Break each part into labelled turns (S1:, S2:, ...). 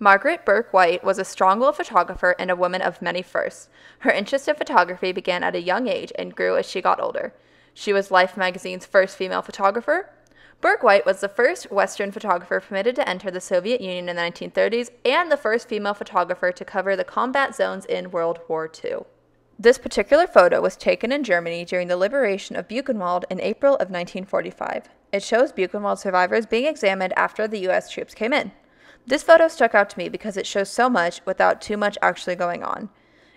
S1: Margaret Bourke White was a strong willed photographer and a woman of many firsts. Her interest in photography began at a young age and grew as she got older. She was Life magazine's first female photographer. Bourke White was the first Western photographer permitted to enter the Soviet Union in the 1930s and the first female photographer to cover the combat zones in World War II. This particular photo was taken in Germany during the liberation of Buchenwald in April of 1945. It shows Buchenwald survivors being examined after the U.S. troops came in. This photo stuck out to me because it shows so much without too much actually going on.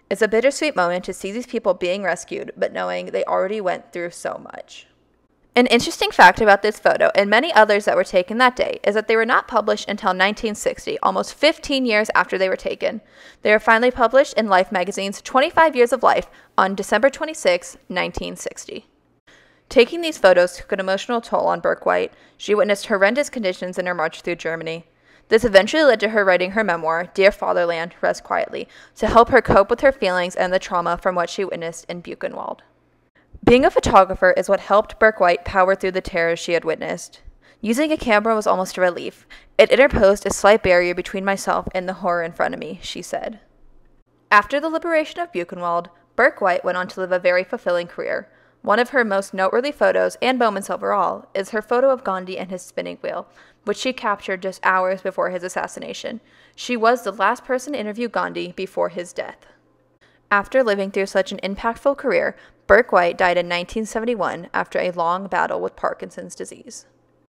S1: It's a bittersweet moment to see these people being rescued, but knowing they already went through so much. An interesting fact about this photo and many others that were taken that day is that they were not published until 1960, almost 15 years after they were taken. They were finally published in Life magazine's 25 Years of Life on December 26, 1960. Taking these photos took an emotional toll on Bourke White. She witnessed horrendous conditions in her march through Germany. This eventually led to her writing her memoir, Dear Fatherland, Rest Quietly, to help her cope with her feelings and the trauma from what she witnessed in Buchenwald. Being a photographer is what helped Bourke White power through the terrors she had witnessed. Using a camera was almost a relief. It interposed a slight barrier between myself and the horror in front of me, she said. After the liberation of Buchenwald, Bourke White went on to live a very fulfilling career. One of her most noteworthy photos and moments overall is her photo of Gandhi and his spinning wheel, which she captured just hours before his assassination. She was the last person to interview Gandhi before his death. After living through such an impactful career, Bourke White died in 1971 after a long battle with Parkinson's disease.